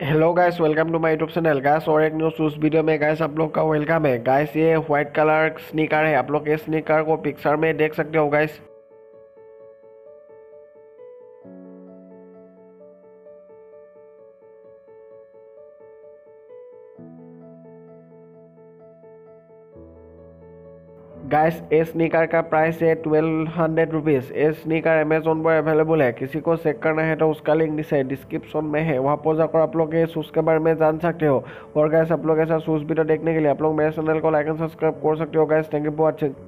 Hello guys welcome to my YouTube channel guys और एक new shoes video में guys आप लोग का वेलकम है। गाइस ये व्हाइट कलर स्नीकर है। आप लोग ये स्नीकर को पिक्चर में देख सकते हो गाइस गाइस ए स्नीकर का प्राइस है twelve hundred rupees a sneaker Amazon पर अवेलेबल है। किसी को चेक करना है तो उसका लिंक नीचे डिस्क्रिप्शन में है। वहाँ पर जाकर आप लोग शूज़ के बारे में जान सकते हो। और गैस आप लोग ऐसा शूज़ वीडियो देखने के लिए आप लोग मेरे चैनल को लाइक एंड सब्सक्राइब कर सकते हो। Guys thank you for watching